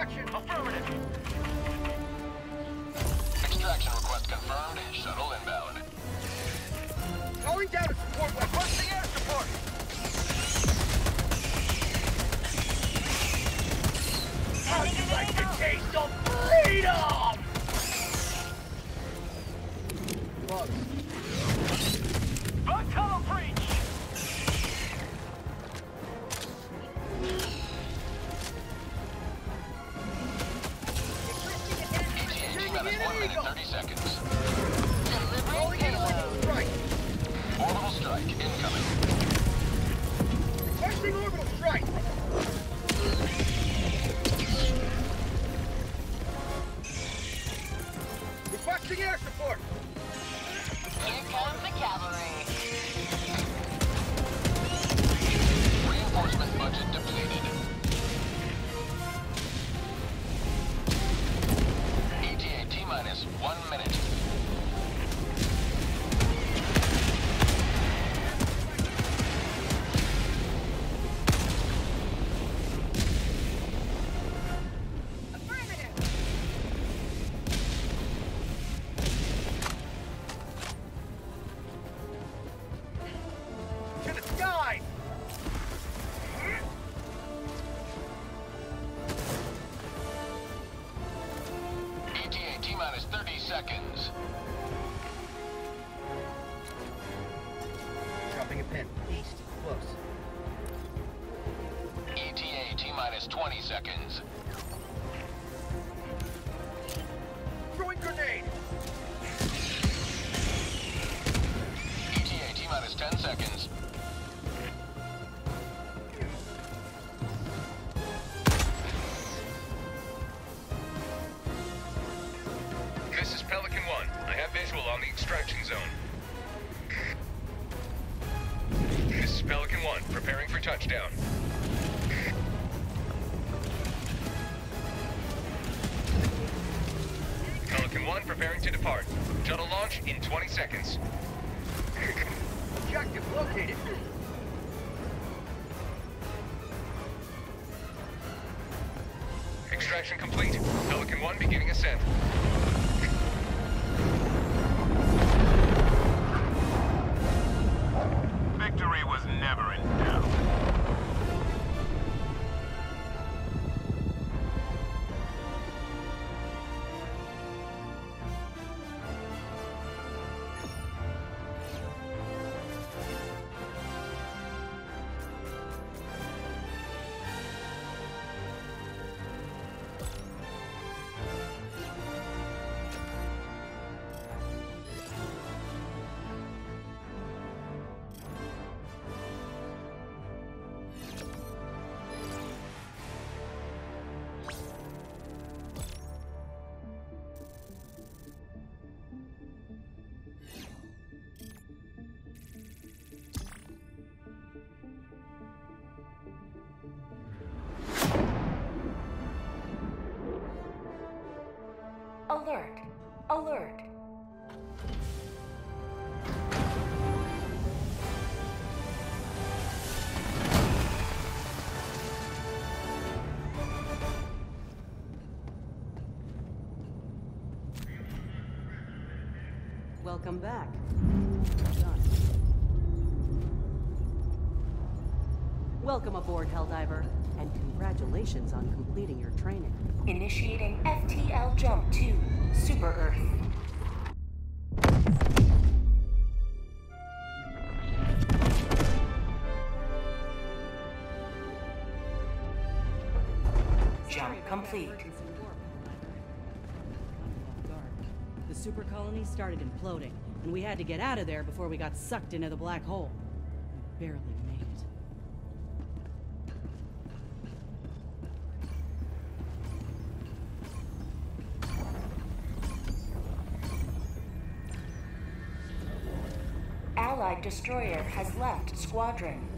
extraction. Affirmative. Extraction request confirmed. Shuttle inbound. Going down to support weapon. Minute 30 seconds. Rolling in strike. Orbital strike incoming. Requesting orbital strike. Requesting air support. ETA T minus 30 seconds. Dropping a pin. East. Close. ETA T minus 20 seconds. Throwing grenade. ETA T minus 10 seconds. On the extraction zone. This is Pelican 1, preparing for touchdown. Pelican 1 preparing to depart. Shuttle launch in 20 seconds. Objective located. Extraction complete. Pelican 1 beginning ascent. Victory Welcome back. Welcome aboard, Helldiver, and congratulations on completing your training. Initiating FTL jump to Super Earth. Jump complete. Super colony started imploding, and we had to get out of there before we got sucked into the black hole. We barely made it. Allied destroyer has left squadron.